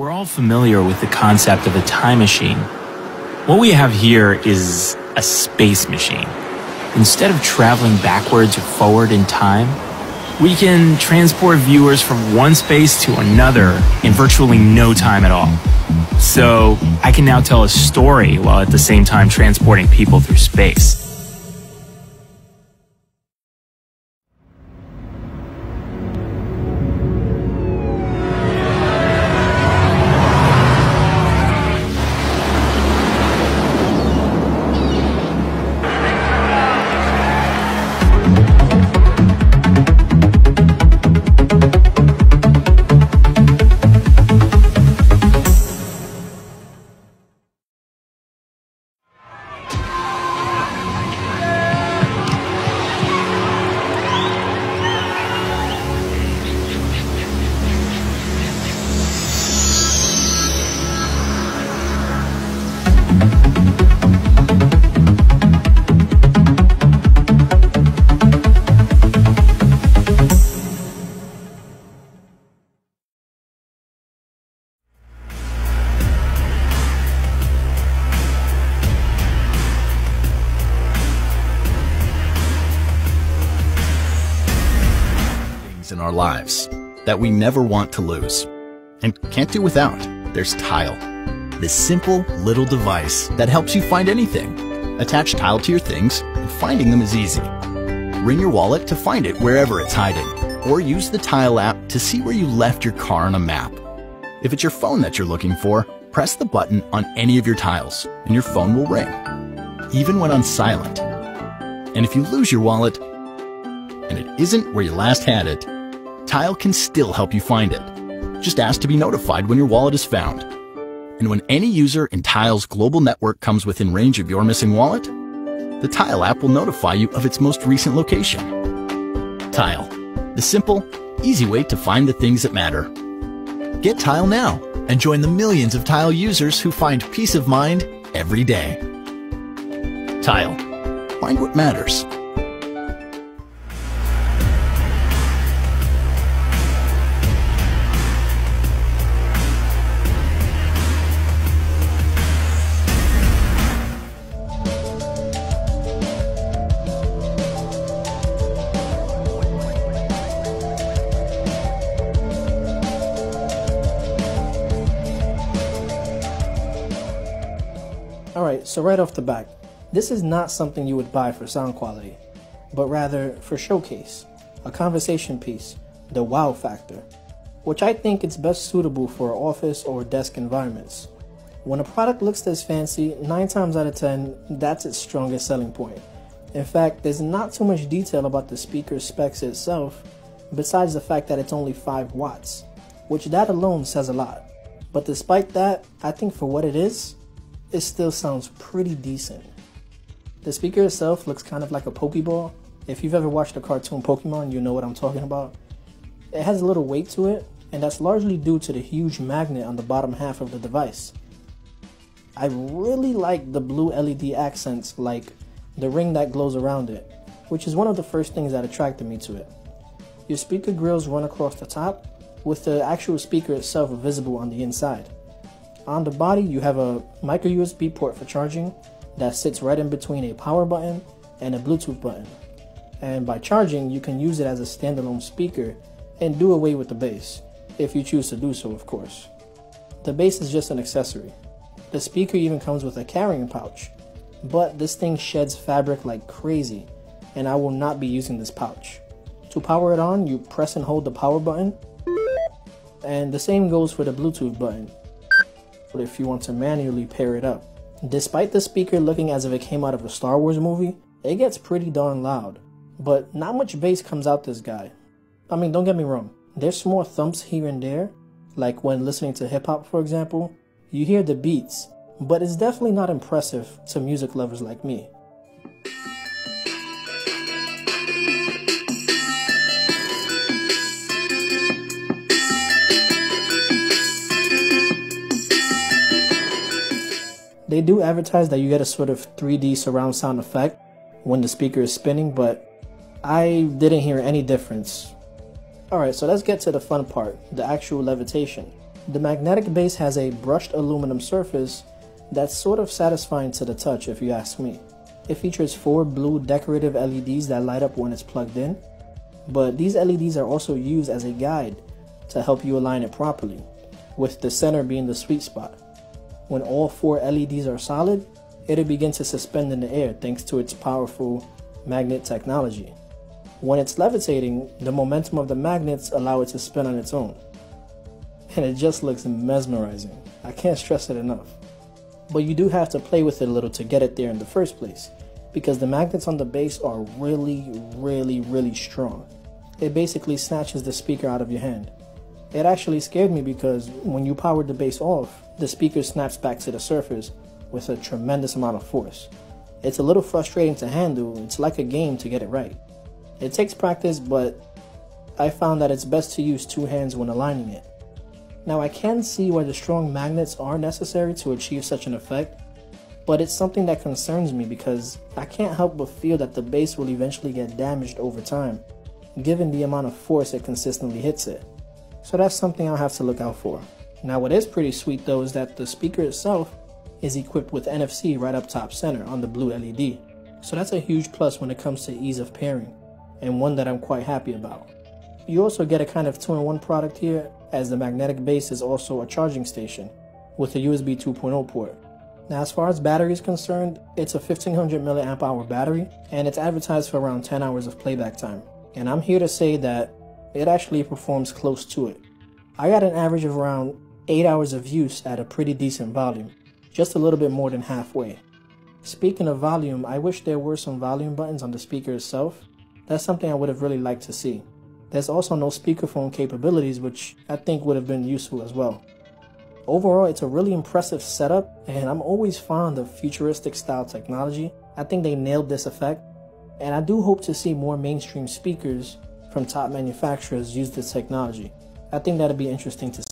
We're all familiar with the concept of a time machine. What we have here is a space machine. Instead of traveling backwards or forward in time, we can transport viewers from one space to another in virtually no time at all. So I can now tell a story while at the same time transporting people through space. Our lives that we never want to lose and can't do without. There's Tile, this simple little device that helps you find anything. Attach Tile to your things, and finding them is easy. Ring your wallet to find it wherever it's hiding, or use the Tile app to see where you left your car on a map. If it's your phone that you're looking for, press the button on any of your tiles, and your phone will ring, even when on silent. And if you lose your wallet, and it isn't where you last had it, Tile can still help you find it. Just ask to be notified when your wallet is found. And when any user in Tile's global network comes within range of your missing wallet, the Tile app will notify you of its most recent location. Tile, the simple, easy way to find the things that matter. Get Tile now and join the millions of Tile users who find peace of mind every day. Tile, find what matters. Alright, so right off the bat, this is not something you would buy for sound quality, but rather for showcase, a conversation piece, the wow factor, which I think it's best suitable for office or desk environments. When a product looks this fancy, 9 times out of 10, that's its strongest selling point. In fact, there's not too much detail about the speaker's specs itself, besides the fact that it's only 5 watts, which that alone says a lot. But despite that, I think for what it is, it still sounds pretty decent. The speaker itself looks kind of like a Pokeball. If you've ever watched the cartoon Pokemon, you know what I'm talking about. It has a little weight to it, and that's largely due to the huge magnet on the bottom half of the device. I really like the blue LED accents, like the ring that glows around it, which is one of the first things that attracted me to it. Your speaker grills run across the top, with the actual speaker itself visible on the inside. On the body, you have a micro USB port for charging that sits right in between a power button and a Bluetooth button. And by charging, you can use it as a standalone speaker and do away with the base, if you choose to do so, of course. The base is just an accessory. The speaker even comes with a carrying pouch, but this thing sheds fabric like crazy, and I will not be using this pouch. To power it on, you press and hold the power button, and the same goes for the Bluetooth button if you want to manually pair it up. Despite the speaker looking as if it came out of a Star Wars movie, it gets pretty darn loud. But not much bass comes out this guy. I mean, don't get me wrong, there's small thumps here and there, like when listening to hip hop, for example. You hear the beats, but it's definitely not impressive to music lovers like me. They do advertise that you get a sort of 3D surround sound effect when the speaker is spinning, but I didn't hear any difference. Alright, so let's get to the fun part, the actual levitation. The magnetic base has a brushed aluminum surface that's sort of satisfying to the touch if you ask me. It features four blue decorative LEDs that light up when it's plugged in, but these LEDs are also used as a guide to help you align it properly, with the center being the sweet spot. When all four LEDs are solid, it'll begin to suspend in the air thanks to its powerful magnet technology. When it's levitating, the momentum of the magnets allow it to spin on its own. And it just looks mesmerizing. I can't stress it enough. But you do have to play with it a little to get it there in the first place, because the magnets on the base are really, really, really strong. It basically snatches the speaker out of your hand. It actually scared me because when you powered the base off, the speaker snaps back to the surface with a tremendous amount of force. It's a little frustrating to handle, it's like a game to get it right. It takes practice, but I found that it's best to use two hands when aligning it. Now I can see why the strong magnets are necessary to achieve such an effect, but it's something that concerns me because I can't help but feel that the base will eventually get damaged over time, given the amount of force it consistently hits it. So that's something I'll have to look out for. Now what is pretty sweet though is that the speaker itself is equipped with NFC right up top center on the blue LED. So that's a huge plus when it comes to ease of pairing, and one that I'm quite happy about. You also get a kind of two-in-one product here, as the magnetic base is also a charging station, with a USB 2.0 port. Now as far as battery is concerned, it's a 1500 milliamp hour battery, and it's advertised for around 10 hours of playback time. And I'm here to say that it actually performs close to it. I got an average of around 8 hours of use at a pretty decent volume, just a little bit more than halfway. Speaking of volume, I wish there were some volume buttons on the speaker itself. That's something I would have really liked to see. There's also no speakerphone capabilities, which I think would have been useful as well. Overall, it's a really impressive setup, and I'm always fond of futuristic style technology. I think they nailed this effect, and I do hope to see more mainstream speakers from top manufacturers use this technology. I think that'd be interesting to see.